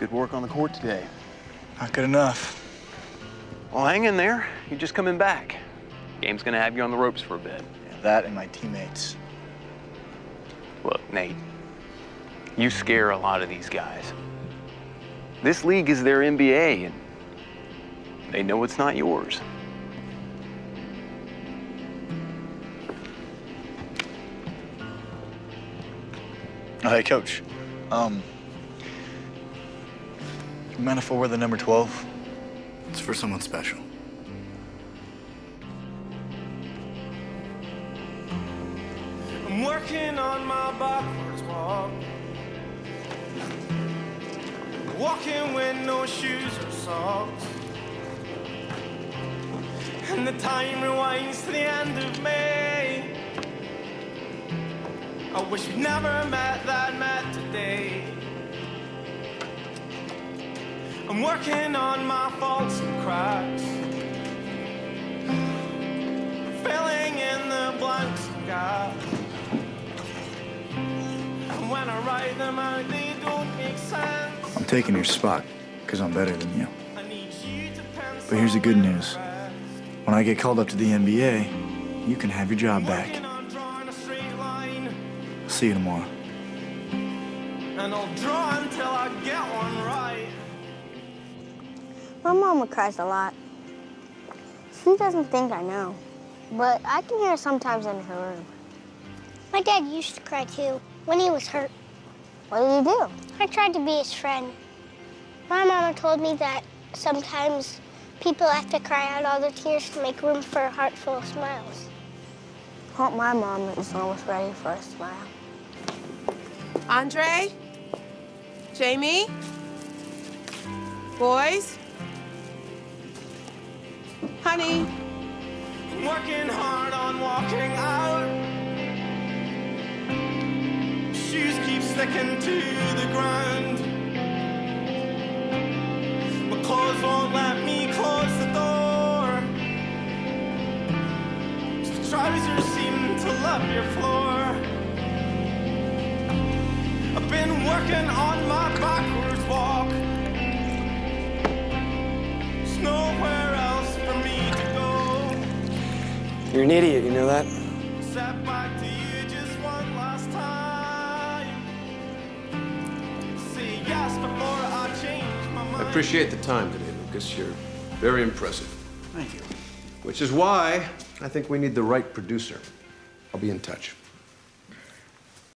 Good work on the court today. Not good enough. Well, hang in there. You're just coming back. Game's gonna have you on the ropes for a bit. Yeah, that and my teammates. Look, Nate, you scare a lot of these guys. This league is their NBA, and they know it's not yours. Hey, coach. Um, you mind if I wear the number 12? It's for someone special. I'm working on my backwards walk. Walking with no shoes or socks. And the time rewinds to the end of May. I wish we'd never met that met today. I'm working on my faults and cracks. Filling in the blanks and gaps. And when I write them out, they don't make sense. I'm taking your spot because I'm better than you. I need you to But here's the good news. When I get called up to the NBA, you can have your job back. Working on drawing a straight line, See you tomorrow. and I'll draw until I get one right. My mama cries a lot. She doesn't think I know, but I can hear it sometimes in her room. My dad used to cry too when he was hurt. What did you do? I tried to be his friend. My mama told me that sometimes people have to cry out all their tears to make room for a heart full of smiles. Hope my mom is almost ready for a smile. Andre? Jamie? Boys? Honey? Working hard on walking out. Shoes keep sticking to the ground. My clothes won't let me close the door. The trousers seem to love your floor. I've been working on my backwards You're an idiot, you know that? Sat back to you just one last time. Say yes before I change my mind. I appreciate the time today, Lucas. You're very impressive. Thank you. Which is why I think we need the right producer. I'll be in touch.